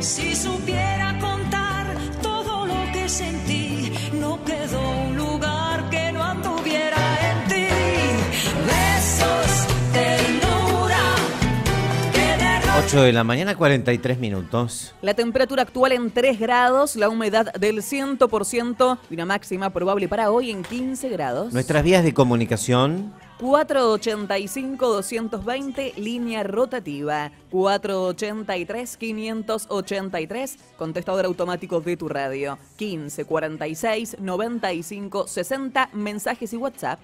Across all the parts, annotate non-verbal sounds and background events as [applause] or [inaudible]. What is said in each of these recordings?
Si supiera contar todo lo que sentí, no quedó un lugar que no anduviera en ti. Besos, ternura, que de 8 de la mañana, 43 minutos. La temperatura actual en 3 grados, la humedad del 100% y una máxima probable para hoy en 15 grados. Nuestras vías de comunicación. 485-220, línea rotativa. 483-583, contestador automático de tu radio. 1546-9560, mensajes y WhatsApp.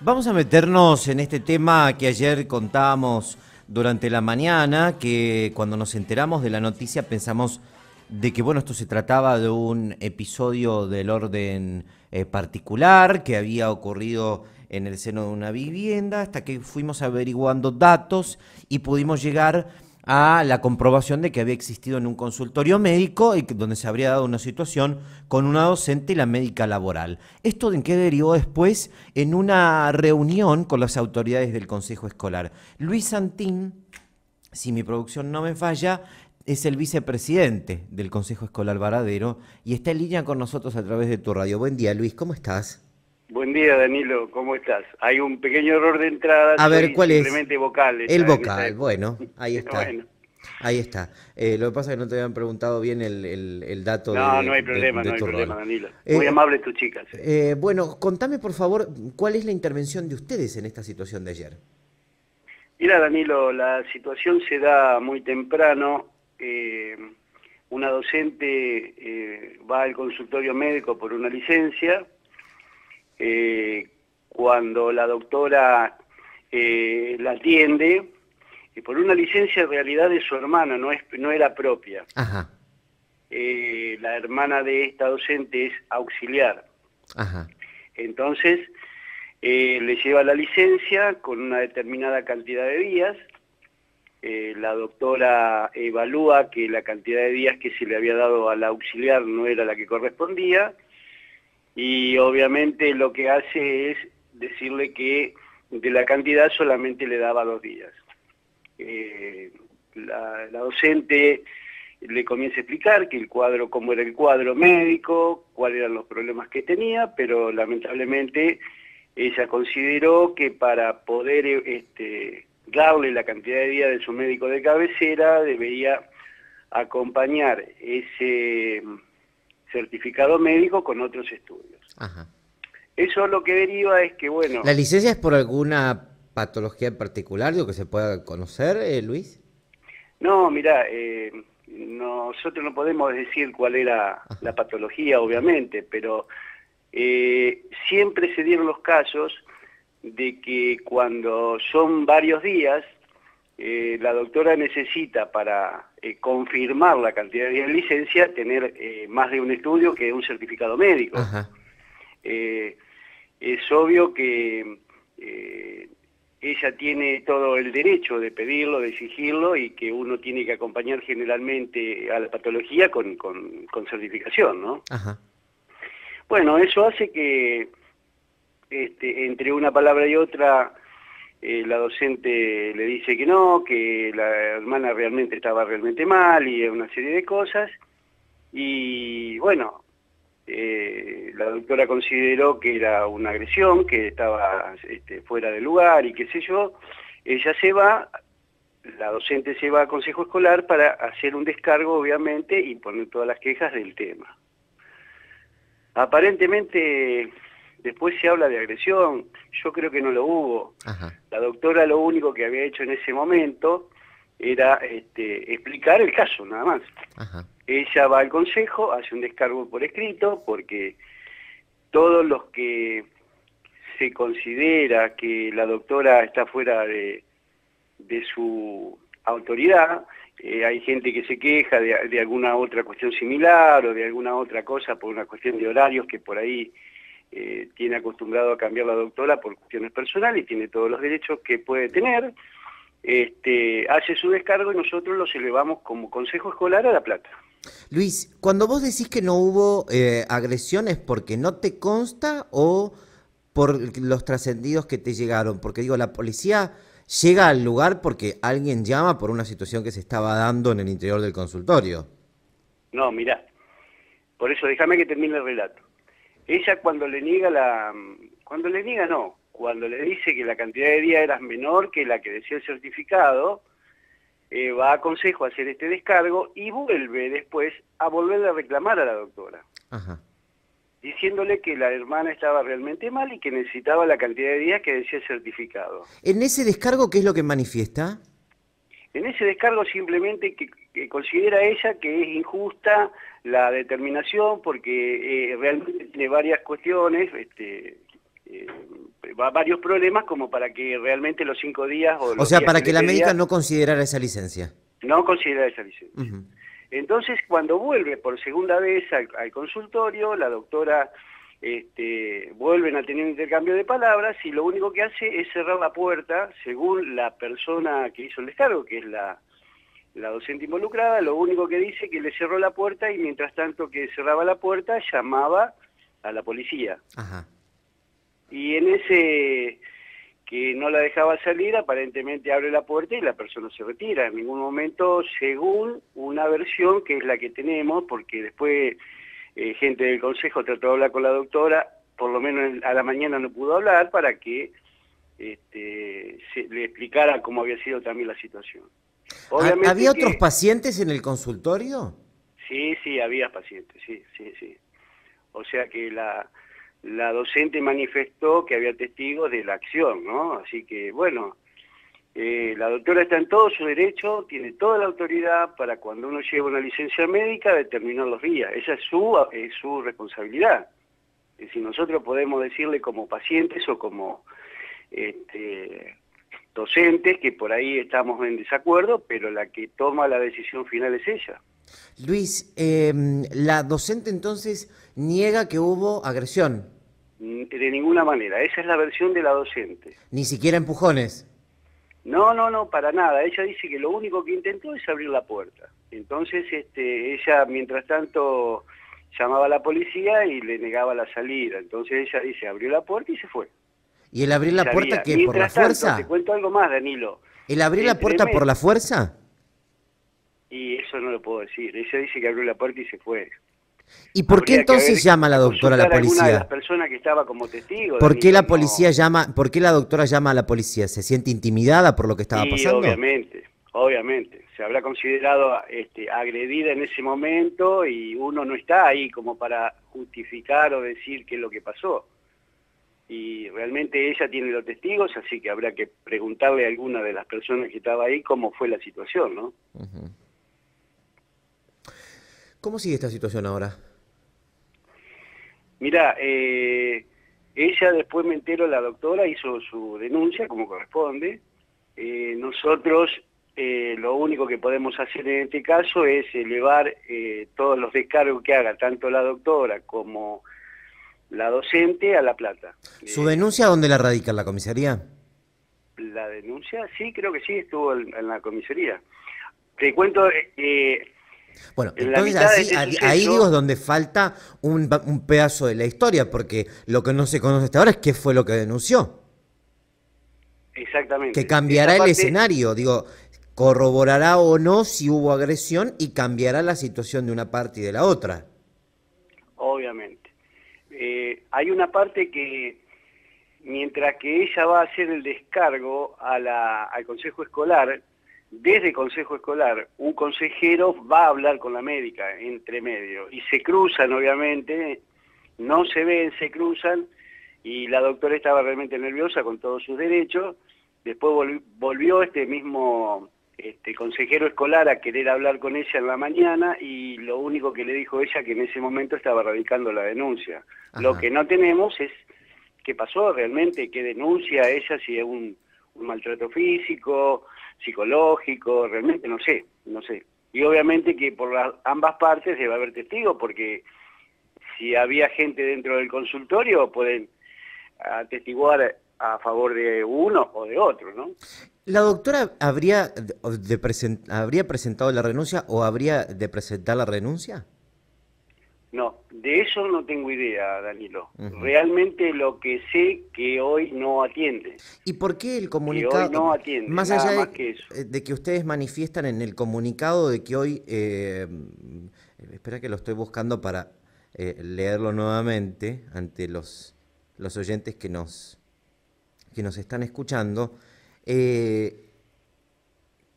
Vamos a meternos en este tema que ayer contábamos durante la mañana, que cuando nos enteramos de la noticia pensamos de que bueno, esto se trataba de un episodio del orden eh, particular que había ocurrido en el seno de una vivienda, hasta que fuimos averiguando datos y pudimos llegar a la comprobación de que había existido en un consultorio médico y donde se habría dado una situación con una docente y la médica laboral. ¿Esto en qué derivó después? En una reunión con las autoridades del Consejo Escolar. Luis Santín, si mi producción no me falla, es el vicepresidente del Consejo Escolar Varadero y está en línea con nosotros a través de tu radio. Buen día, Luis, ¿cómo estás? Buen día, Danilo, ¿cómo estás? Hay un pequeño error de entrada. A ver, ¿cuál es? Simplemente vocal. esta- El vocal, bueno, ahí [laughs] está. Bueno. Ahí está. Eh, lo que pasa es que no te habían preguntado bien el, el- el dato de No, no hay problema, de no hay problema, rol. Danilo. Eh, Muy amable tu chica. sí. Eh, bueno, contame por favor, ¿cuál es la intervención de ustedes en esta situación de ayer? Mira, Danilo, la situación se da muy temprano. eh, una docente eh, va al consultorio médico por una licencia. Eh, cuando la doctora eh, la atiende, y por una licencia en realidad de su hermana, no, es, no era propia. Ajá, Eh, la hermana de esta docente es auxiliar. ajá, Entonces, eh, le lleva la licencia con una determinada cantidad de días. Eh, la doctora evalúa que la cantidad de días que se le había dado al auxiliar no era la que correspondía y obviamente lo que hace es decirle que de la cantidad solamente le daba dos días. Eh, la, docente le comienza a explicar que el cuadro, cómo era el cuadro médico, cuáles eran los problemas que tenía, pero lamentablemente ella consideró que para poder este, darle la cantidad de días de su médico de cabecera debería acompañar ese certificado médico con otros estudios. ajá. Eso lo que deriva es que, bueno, ¿La licencia es por alguna patología en particular, digo, que se pueda conocer, eh, Luis? No, mira, eh, nosotros no podemos decir cuál era la patología, obviamente, pero eh, siempre se dieron los casos de que cuando son varios días, la doctora necesita para eh, confirmar la cantidad de días de licencia tener eh, más de un estudio que un certificado médico. Eh, es obvio que eh, ella tiene todo el derecho de pedirlo, de exigirlo y que uno tiene que acompañar generalmente a la patología con, con, con certificación, ¿no? ajá. Bueno, eso hace que este, entre una palabra y otra eh, la docente le dice que no, que la hermana realmente estaba realmente mal y una serie de cosas. Y bueno, eh, la doctora consideró que era una agresión, que estaba este, fuera de lugar y qué sé yo. Ella se va, la docente se va al consejo escolar para hacer un descargo, obviamente, y poner todas las quejas del tema. Aparentemente, después se habla de agresión, yo creo que no lo hubo. Ajá. La doctora lo único que había hecho en ese momento era este, explicar el caso, nada más. Ajá. Ella va al consejo, hace un descargo por escrito, porque todos los que se considera que la doctora está fuera de, de su autoridad, eh, hay gente que se queja de, de alguna otra cuestión similar o de alguna otra cosa por una cuestión de horarios que por ahí eh, tiene acostumbrado a cambiar la doctora por cuestiones personales y tiene todos los derechos que puede tener. Este, hace su descargo y nosotros los elevamos como consejo escolar a La Plata. Luis, cuando vos decís que no hubo eh, agresiones porque no te consta o por los trascendidos que te llegaron, porque digo, la policía llega al lugar porque alguien llama por una situación que se estaba dando en el interior del consultorio. No, mirá. Por eso déjame que termine el relato. Ella cuando le niega la... Cuando le niega no, cuando le dice que la cantidad de días era menor que la que decía el certificado, eh, va a consejo a hacer este descargo y vuelve después a volverle a reclamar a la doctora, Ajá. diciéndole que la hermana estaba realmente mal y que necesitaba la cantidad de días que decía el certificado. En ese descargo, ¿qué es lo que manifiesta? En ese descargo simplemente que, que considera ella que es injusta la determinación porque eh, realmente tiene varias cuestiones, este, eh, va- varios problemas como para que realmente los cinco días o, O sea, días para que la médica no considerara esa licencia. no considera esa licencia. Entonces, cuando vuelve por segunda vez al, al consultorio, la doctora este, vuelven a tener un intercambio de palabras y lo único que hace es cerrar la puerta, según la persona que hizo el descargo, que es la, la docente involucrada, lo único que dice que le cerró la puerta y mientras tanto que cerraba la puerta llamaba a la policía. Ajá. Y en ese que no la dejaba salir, aparentemente abre la puerta y la persona se retira. En ningún momento, según una versión que es la que tenemos, porque después eh, gente del consejo trató de hablar con la doctora, por lo menos en- a la mañana no pudo hablar para que este, se, le explicara cómo había sido también la situación. Obviamente ¿Había que- otros pacientes en el consultorio? Sí, sí, había pacientes, sí, sí, sí. O sea que la, la docente manifestó que había testigos de la acción, ¿no? Así que, bueno, eh, la doctora está en todo su derecho, tiene toda la autoridad para cuando uno lleva una licencia médica determinar los días. Esa es su, es su responsabilidad. Es decir, nosotros podemos decirle como pacientes o como este, docentes que por ahí estamos en desacuerdo, pero la que toma la decisión final es ella. Luis, eh, la docente entonces niega que hubo agresión, Mm, De ninguna manera, esa es la versión de la docente. ni siquiera empujones. No, no, no, para nada. Ella dice que lo único que intentó es abrir la puerta. Entonces, este, ella, mientras tanto, llamaba a la policía y le negaba la salida. Entonces ella dice, abrió la puerta y se fue. ¿Y el abrir la Sabía. puerta que por la tanto, fuerza? te cuento algo más, Danilo. ¿El abrir la Entre puerta por la fuerza? Y eso no lo puedo decir. Ella dice que abrió la puerta y se fue. ¿Y por qué entonces llama la doctora a la de las policía? personas que estaba como testigo. ¿Por qué la no- policía llama, por qué la doctora llama a la policía? ¿Se siente intimidada por lo que estaba Sí, pasando? obviamente, obviamente. Se habrá considerado este, agredida en ese momento y uno no está ahí como para justificar o decir qué es lo que pasó. Y realmente ella tiene los testigos, así que habrá que preguntarle a alguna de las personas que estaba ahí cómo fue la situación, ¿no? ¿Cómo sigue esta situación ahora? Mira, eh, ella después me entero, la doctora hizo su denuncia como corresponde. Eh, nosotros eh, lo único que podemos hacer en este caso es elevar eh, todos los descargos que haga tanto la doctora como la docente a La Plata. ¿Su denuncia dónde la radica? ¿En la comisaría? la denuncia, sí, creo que sí, estuvo en, en la comisaría. Te cuento, eh, Bueno, En entonces así, ahí- digo es donde falta un, un pedazo de la historia, porque lo que no se conoce hasta ahora es qué fue lo que denunció. exactamente. Que cambiará el escenario, digo, corroborará o no si hubo agresión y cambiará la situación de una parte y de la otra. Obviamente. Eh, hay una parte que, mientras que ella va a hacer el descargo a la- al consejo escolar, desde el consejo escolar, un consejero va a hablar con la médica entre medio y se cruzan, obviamente, no se ven, se cruzan y la doctora estaba realmente nerviosa con todos sus derechos. Después volvi- volvió este mismo este consejero escolar a querer hablar con ella en la mañana y lo único que le dijo ella que en ese momento estaba radicando la denuncia. Lo que no tenemos es qué pasó realmente, qué denuncia ella, si es un, un maltrato físico, psicológico, realmente no sé, no sé. Y obviamente que por las, ambas partes debe haber testigos porque si había gente dentro del consultorio pueden atestiguar a favor de uno o de otro, ¿no? ¿La doctora habría, de- de presen- habría presentado la renuncia o habría de presentar la renuncia? No, de eso no tengo idea, Danilo. Realmente lo que sé que hoy no atiende. ¿Y por qué el comunicado? hoy no atiende, más allá de, más que eso. de que ustedes manifiestan en el comunicado de que hoy eh, Eh, espera que lo estoy buscando para eh, leerlo nuevamente ante los, los oyentes que nos, que nos están escuchando. Eh,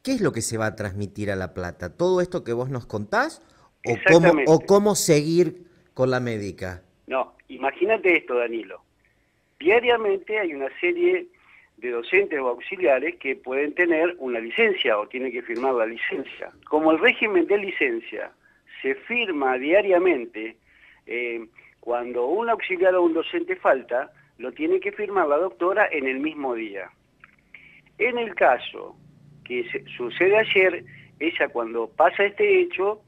¿Qué es lo que se va a transmitir a La Plata? ¿Todo esto que vos nos contás? ¿O cómo, o cómo seguir con la médica? No, imagínate esto, Danilo. Diariamente hay una serie de docentes o auxiliares que pueden tener una licencia o tienen que firmar la licencia. Como el régimen de licencia se firma diariamente, eh, cuando un auxiliar o un docente falta, lo tiene que firmar la doctora en el mismo día. En el caso que sucede ayer, ella cuando pasa este hecho,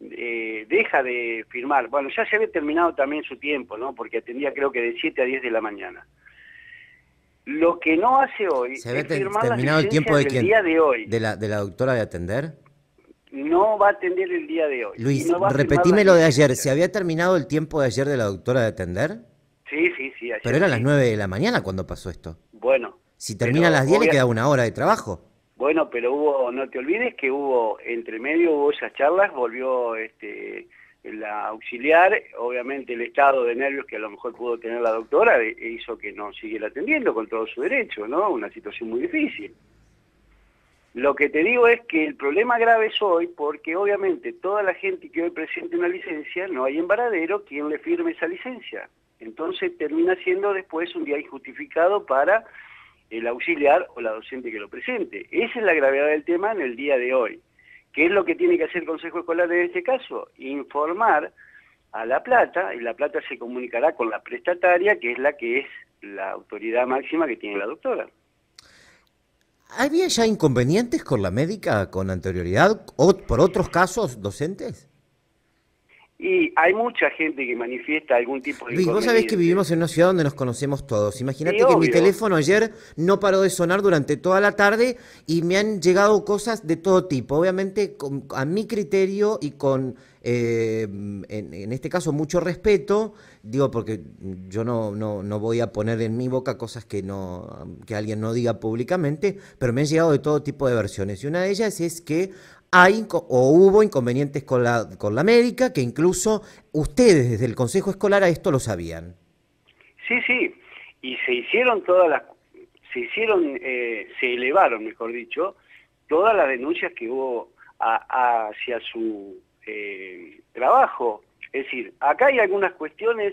eh, deja de firmar. Bueno, ya se había terminado también su tiempo, ¿no? Porque atendía creo que de 7 a 10 de la mañana. Lo que no hace hoy ¿Se es firmar terminado el tiempo de quién? día de hoy. ¿De la, ¿De la doctora de atender? No va a atender el día de hoy. Luis, no repetime lo de ayer. ¿Se había terminado el tiempo de ayer de la doctora de atender? Sí, sí, sí. ayer Pero eran sí. las 9 de la mañana cuando pasó esto. Bueno. Si termina a las 10 le queda una hora de trabajo. Bueno, pero hubo, no te olvides que hubo, entre medio hubo esas charlas, volvió este la auxiliar, obviamente el estado de nervios que a lo mejor pudo tener la doctora e- e hizo que no siguiera atendiendo con todo su derecho, ¿no? Una situación muy difícil. Lo que te digo es que el problema grave es hoy porque obviamente toda la gente que hoy presente una licencia, no hay en Varadero quien le firme esa licencia. Entonces termina siendo después un día injustificado para el auxiliar o la docente que lo presente. Esa es la gravedad del tema en el día de hoy. ¿Qué es lo que tiene que hacer el Consejo Escolar en este caso? Informar a La Plata, y La Plata se comunicará con la prestataria, que es la que es la autoridad máxima que tiene la doctora. ¿Había ya inconvenientes con la médica con anterioridad o por otros casos docentes? Y hay mucha gente que manifiesta algún tipo de Luis, vos sabés que vivimos en una ciudad donde nos conocemos todos. Imagínate Sí, que mi teléfono ayer no paró de sonar durante toda la tarde y me han llegado cosas de todo tipo. Obviamente con- a mi criterio y con, eh, en, en este caso, mucho respeto. Digo, porque yo no, no, no voy a poner en mi boca cosas que, no, que alguien no diga públicamente, pero me han llegado de todo tipo de versiones. Y una de ellas es que hay o hubo inconvenientes con la, con la médica, que incluso ustedes desde el Consejo Escolar a esto lo sabían. Sí, sí, y se hicieron todas las, se hicieron, eh, se elevaron, mejor dicho, todas las denuncias que hubo a- a- hacia su eh, trabajo. Es decir, acá hay algunas cuestiones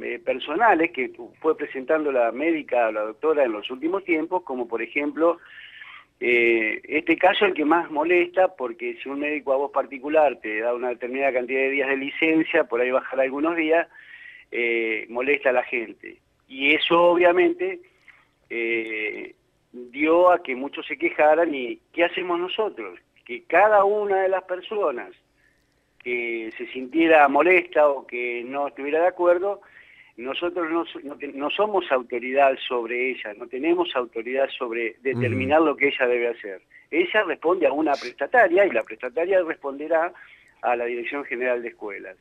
eh, personales que fue presentando la médica, la doctora en los últimos tiempos, como por ejemplo, eh, este caso el que más molesta, porque si un médico a voz particular te da una determinada cantidad de días de licencia, por ahí bajar algunos días, eh, molesta a la gente. Y eso obviamente eh, dio a que muchos se quejaran y ¿qué hacemos nosotros? Que cada una de las personas que se sintiera molesta o que no estuviera de acuerdo, nosotros no, no no somos autoridad sobre ella, no tenemos autoridad sobre determinar lo que ella debe hacer. Ella responde a una prestataria y la prestataria responderá a la Dirección General de Escuelas.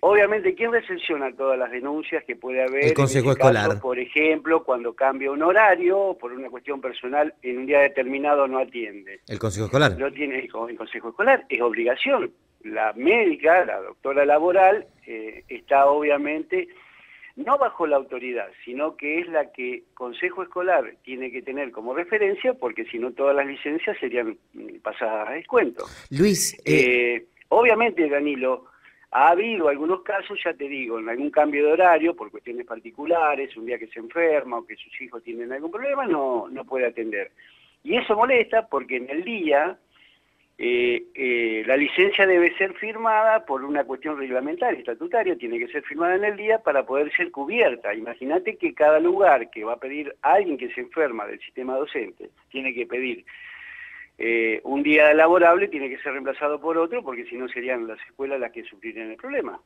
Obviamente, ¿quién recepciona todas las denuncias que puede haber? El Consejo en ese caso, Escolar. por ejemplo, cuando cambia un horario, por una cuestión personal, en un día determinado no atiende El Consejo Escolar. lo tiene el Consejo Escolar, es obligación. La médica, la doctora laboral, eh, está obviamente no bajo la autoridad, sino que es la que Consejo Escolar tiene que tener como referencia, porque si no todas las licencias serían pasadas a descuento. Luis, eh, Eh, obviamente, Danilo, ha habido algunos casos, ya te digo, en algún cambio de horario, por cuestiones particulares, un día que se enferma o que sus hijos tienen algún problema, no, no puede atender. Y eso molesta porque en el día eh, eh, la licencia debe ser firmada por una cuestión reglamentaria, estatutaria, tiene que ser firmada en el día para poder ser cubierta. Imagínate que cada lugar que va a pedir alguien que se enferma del sistema docente, tiene que pedir eh, un día laborable tiene que ser reemplazado por otro porque si no serían las escuelas las que sufrirían el problema.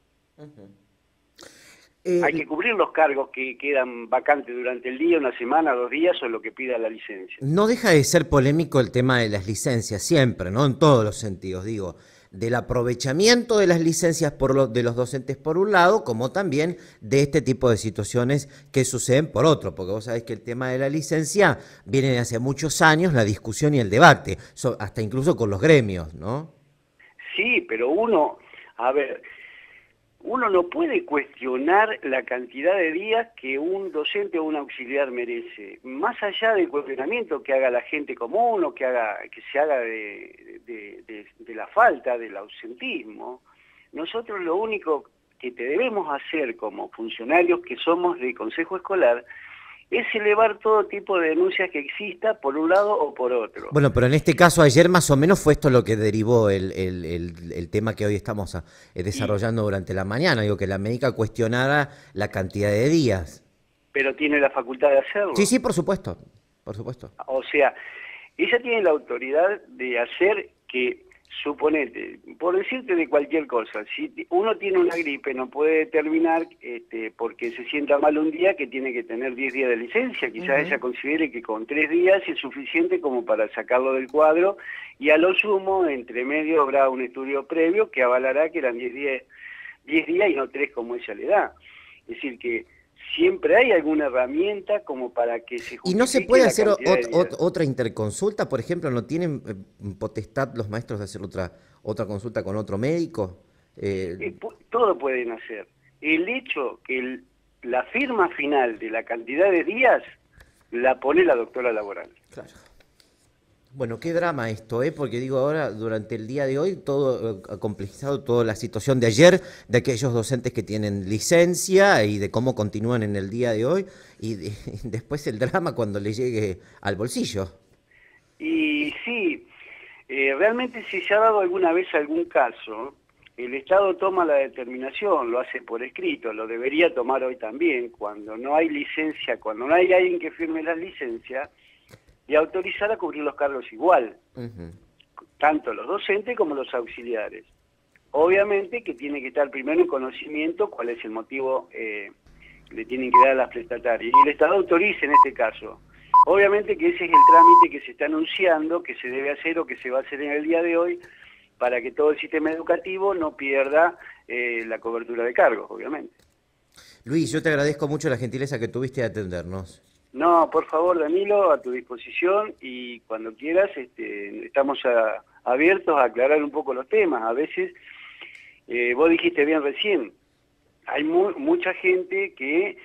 Eh, Hay que cubrir los cargos que quedan vacantes durante el día, una semana, dos días o lo que pida la licencia. no deja de ser polémico el tema de las licencias, siempre, ¿no? En todos los sentidos, digo, del aprovechamiento de las licencias por lo- de los docentes por un lado, como también de este tipo de situaciones que suceden por otro, porque vos sabés que el tema de la licencia viene de hace muchos años, la discusión y el debate, so- hasta incluso con los gremios, ¿no? Sí, pero uno, a ver, uno no puede cuestionar la cantidad de días que un docente o un auxiliar merece, más allá del cuestionamiento que haga la gente común o que se haga de, de, de la falta del ausentismo. Nosotros lo único que te debemos hacer como funcionarios que somos de consejo escolar es elevar todo tipo de denuncias que exista por un lado o por otro. Bueno, pero en este caso ayer más o menos fue esto lo que derivó el, el, el, tema que hoy estamos eh, desarrollando durante la mañana, digo que la médica cuestionara la cantidad de días. Pero tiene la facultad de hacerlo. Sí, sí, por supuesto, por supuesto. O sea, ella tiene la autoridad de hacer que suponete, por decirte de cualquier cosa, si uno tiene una gripe no puede determinar este, porque se sienta mal un día que tiene que tener 10 días de licencia, quizás ella considere que con 3 días es suficiente como para sacarlo del cuadro y a lo sumo entre medio habrá un estudio previo que avalará que eran 10 días, 10 días y no 3 como ella le da. Es decir que siempre hay alguna herramienta como para que se ¿Y no se puede hacer otra interconsulta? Por ejemplo, ¿no tienen eh, potestad los maestros de hacer otra, otra consulta con otro médico? Eh... eh todo pueden hacer. El hecho que la firma final de la cantidad de días la pone la doctora laboral. Claro. Bueno, qué drama esto, ¿eh? porque digo ahora, durante el día de hoy, todo eh, ha complejizado toda la situación de ayer, de aquellos docentes que tienen licencia y de cómo continúan en el día de hoy, y, [laughs] después el drama cuando le llegue al bolsillo. Y sí, eh, realmente si se ha dado alguna vez algún caso, el Estado toma la determinación, lo hace por escrito, lo debería tomar hoy también, cuando no hay licencia, cuando no hay alguien que firme la licencia, y autorizar a cubrir los cargos igual, tanto los docentes como los auxiliares. Obviamente que tiene que estar primero en conocimiento cuál es el motivo eh, que le tienen que dar a las prestatarias. Y el Estado autoriza en este caso. Obviamente que ese es el trámite que se está anunciando, que se debe hacer o que se va a hacer en el día de hoy, para que todo el sistema educativo no pierda eh, la cobertura de cargos, obviamente. Luis, yo te agradezco mucho la gentileza que tuviste de atendernos. No, por favor, Danilo, a tu disposición y cuando quieras este, estamos abiertos a aclarar un poco los temas. A veces, eh, vos dijiste bien recién, hay mucha gente que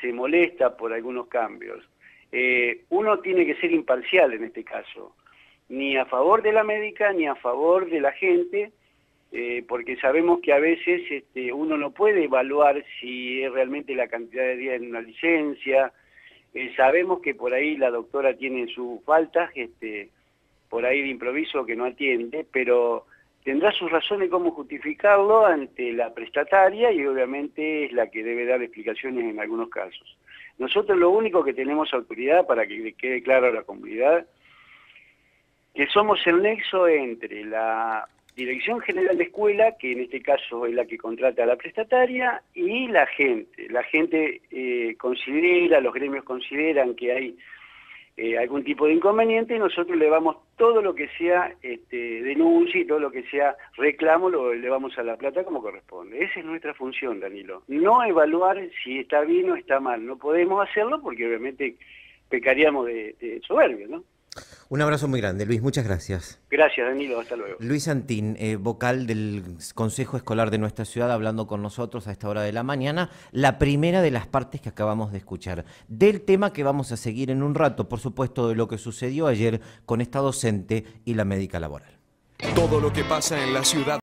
se molesta por algunos cambios. Eh, uno tiene que ser imparcial en este caso, ni a favor de la médica ni a favor de la gente, eh, porque sabemos que a veces este, uno no puede evaluar si es realmente la cantidad de días en una licencia, eh, sabemos que por ahí la doctora tiene sus faltas, este, por ahí de improviso que no atiende, pero tendrá sus razones cómo justificarlo ante la prestataria y obviamente es la que debe dar explicaciones en algunos casos. Nosotros lo único que tenemos autoridad, para que quede claro a la comunidad, que somos el nexo entre la Dirección General de Escuela, que en este caso es la que contrata a la prestataria, y la gente. La gente eh, considera, los gremios consideran que hay eh, algún tipo de inconveniente y nosotros le vamos todo lo que sea este, denuncia y todo lo que sea reclamo, lo elevamos a la plata como corresponde. Esa es nuestra función, Danilo. No evaluar si está bien o está mal. No podemos hacerlo porque obviamente pecaríamos de, de soberbio, ¿no? Un abrazo muy grande, Luis, muchas gracias. Gracias, Danilo, hasta luego. Luis Santín, eh, vocal del Consejo Escolar de nuestra ciudad, hablando con nosotros a esta hora de la mañana, la primera de las partes que acabamos de escuchar, del tema que vamos a seguir en un rato, por supuesto, de lo que sucedió ayer con esta docente y la médica laboral. Todo lo que pasa en la ciudad.